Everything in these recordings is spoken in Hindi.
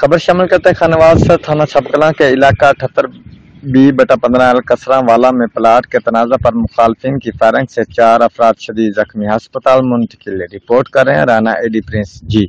खबर शामिल करते हैं खानवास थाना छपकला के इलाका अठहत्तर बी बटा पंद्रह अल कसरा वाला में प्लाट के तनाज़ा पर मुखालफिन की फायरिंग से चार अफराद शदीद जख्मी अस्पताल मुंतकिल रिपोर्ट कर रहे हैं, राना एडी प्रिंस जी।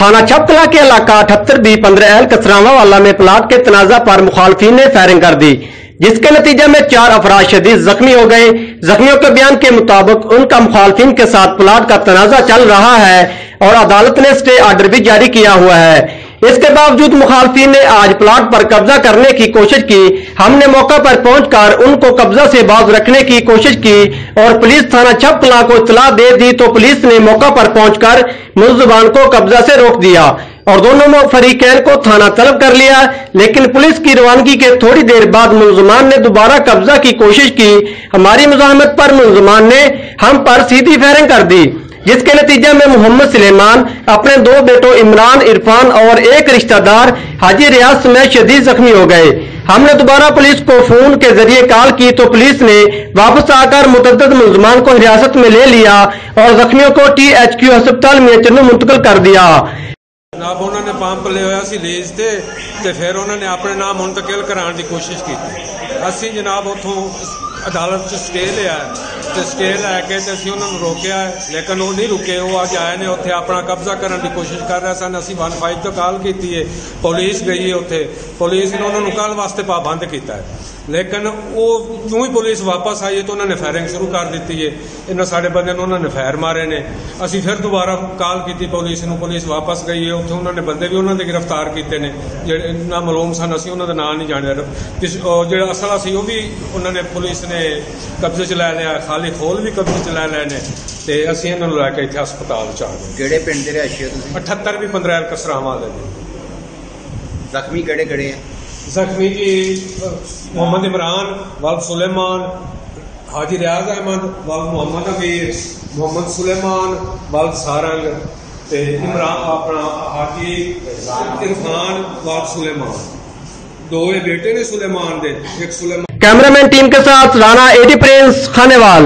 थाना छपकला के इलाका अठहत्तर बी पंद्रह एल कसरावा वाला में प्लाट के तनाजा पर मुखालफी ने फायरिंग कर दी, जिसके नतीजे में चार अफराज शदीद जख्मी हो गए। जख्मियों के बयान के मुताबिक उनका मुखालफिन के साथ प्लाट का तनाजा चल रहा है। और अदालत ने स्टे ऑर्डर भी जारी किया हुआ है। इसके बावजूद मुखालफी ने आज प्लाट पर कब्जा करने की कोशिश की। हमने मौका पर पहुंचकर उनको कब्जा से बाज रखने की कोशिश की और पुलिस थाना छपकला को इतला दे दी तो पुलिस ने मौका पर पहुंचकर मुलजबान को कब्जा से रोक दिया और दोनों फरीकैन को थाना तलब कर लिया। लेकिन पुलिस की रवानगी के थोड़ी देर बाद मुलजमान ने दोबारा कब्जा की कोशिश की। हमारी मुजाहमत पर मुलजमान ने हम पर सीधी फायरिंग कर दी। जिसके नतीजे में मोहम्मद सलेमान, अपने दो बेटों इमरान, इरफान और एक रिश्तेदार हाजी रियाज समेत शदीद जख्मी हो गए। हमने दोबारा पुलिस को फ़ोन के ज़रिए कॉल की तो पुलिस ने वापस आकर मुतद मुलजमान को हिरासत में ले लिया और जख्मियों को टी एच क्यू अस्पताल में चन्नू मुंतकिल कर दिया। ਜਨਾਬ, ਉਹਨਾਂ ਨੇ ਪੰਪ ਲਿਆ ਹੋਇਆ ਸੀ ਲੀਜ਼ ਤੇ ਤੇ ਫਿਰ ਉਹਨਾਂ ਨੇ ਆਪਣੇ ਨਾਮ ਮੁੰਤਕਿਲ ਕਰਾਉਣ ਦੀ ਕੋਸ਼ਿਸ਼ ਕੀਤੀ। ਅਸੀਂ ਜਨਾਬ ਉੱਥੋਂ ਅਦਾਲਤ 'ਚ ਸਟੇ ਲਿਆ ਤੇ ਸਟੇ ਲੈ ਕੇ ਤੇ ਅਸੀਂ ਉਹਨਾਂ ਨੂੰ ਰੋਕਿਆ ਲੇਕਿਨ ਉਹ ਨਹੀਂ ਰੁਕੇ, ਉਹ ਅੱਜ ਆਏ ਨੇ ਉੱਥੇ ਆਪਣਾ ਕਬਜ਼ਾ ਕਰਨ ਦੀ ਕੋਸ਼ਿਸ਼ ਕਰ ਰਹੇ ਸਨ। ਅਸੀਂ 15 ਤੋਂ ਕਾਲ ਕੀਤੀ ਹੈ ਪੁਲਿਸ ਗਈ ਹੈ ਉੱਥੇ। ਪੁਲਿਸ ਨੇ ਉਹਨਾਂ ਨੂੰ ਕੱਲ ਵਾਸਤੇ ਪਾਬੰਦ ਕੀਤਾ ਹੈ। ਲੇਕਿਨ ਉਹ ਕਿਉਂ ਹੀ ਪੁਲਿਸ ਵਾਪਸ ਆਈ ਤਾਂ ਉਹਨਾਂ ਨੇ ਫਾਇਰਿੰਗ ਸ਼ੁਰੂ ਕਰ ਦਿੱਤੀ ਹੈ। ਇਹਨਾਂ ਸਾਡੇ ਬੰਦੇ ਨੂੰ ਉਹਨਾਂ ਨੇ ਫਾਇਰ ਮਾਰੇ ਨੇ। ਅਸੀਂ ਫਿਰ ਦੁਬਾਰਾ ਕਾਲ ਕੀਤੀ ਪੁਲਿਸ ਨੂੰ ਪੁਲਿਸ ਵਾਪਸ ਗਈ ਹੈ। ਉੱਥੇ ਉਹਨਾਂ ਨੇ ਬੰਦੇ ਵੀ ਉਹਨਾਂ ਦੇ ਗ੍ਰਿਫਤਾਰ ਕੀਤੇ ਨੇ। ਜਿਹੜੇ ਨਾ ਮਲੂਮ ਸਨ ਅਸੀਂ ਉਹਨਾਂ ਦਾ ਨਾਮ ਨਹੀਂ ਜਾਣਦੇ। ਜਿਹੜਾ ਅਸਲਾ ਸੀ ਉਹ ਵੀ ਉਹਨਾਂ ਨੇ ਪੁਲਿਸ ਨੇ ਕਬਜ਼ੇ 'ਚ ਲੈ ਲਿਆ ਖਾਲੀ ਖੋਲ ਵੀ ਕਬਜ਼ੇ 'ਚ ਲੈ ਲਏ ਨੇ। ਤੇ ਅਸੀਂ ਇਹਨਾਂ ਨੂੰ ਲੈ ਕੇ ਇੱਥੇ ਹਸਪਤਾਲ 'ਚ ਆ ਗਏ। ਕਿਹੜੇ ਪਿੰਡ ਦੇ ਰਹਿਸ਼ੀ ਹੋ ਤੁਸੀਂ? 78 ਵੀ 15 ਕਸਰਾਵਾਂ ਦੇ ਨੇ। ਜ਼ਖਮੀ ਕਿਹੜੇ ਕਿਹੜੇ ਆ? जख्मी जी मोहम्मद इमरान वाल सुलेमान हाजी रियाज अहमद वाल मोहम्मद अबीर मोहम्मद सुलेमान वाल सारंग इमरान अपना हाजी इरफान वाल सुलेमान दो बेटे ने सुलेमान दे, एक सुलेमान। कैमरामैन टीम के साथ राणा एडी प्रिंस खानेवाल।